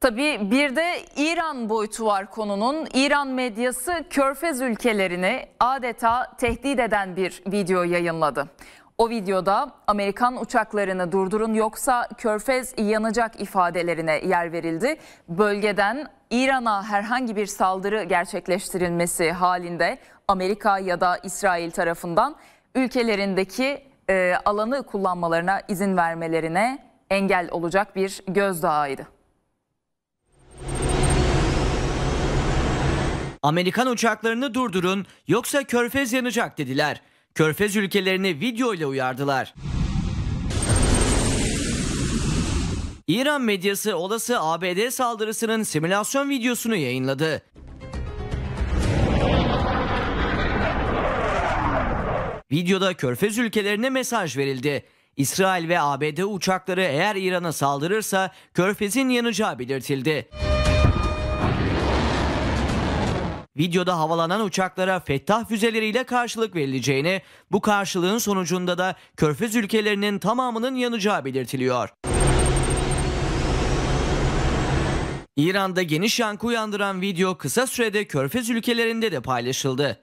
Tabii bir de İran boyutu var konunun. İran medyası Körfez ülkelerini adeta tehdit eden bir video yayınladı. O videoda Amerikan uçaklarını durdurun yoksa Körfez yanacak ifadelerine yer verildi. Bölgeden İran'a herhangi bir saldırı gerçekleştirilmesi halinde Amerika ya da İsrail tarafından ülkelerindeki e, alanı kullanmalarına izin vermelerine engel olacak bir gözdağıydı. Amerikan uçaklarını durdurun yoksa körfez yanacak dediler. Körfez ülkelerini video ile uyardılar. İran medyası olası ABD saldırısının simülasyon videosunu yayınladı. Videoda Körfez ülkelerine mesaj verildi. İsrail ve ABD uçakları eğer İran'a saldırırsa Körfez'in yanacağı belirtildi. Videoda havalanan uçaklara Fettah füzeleriyle karşılık verileceğini, bu karşılığın sonucunda da Körfez ülkelerinin tamamının yanacağı belirtiliyor. İran'da geniş yankı uyandıran video kısa sürede Körfez ülkelerinde de paylaşıldı.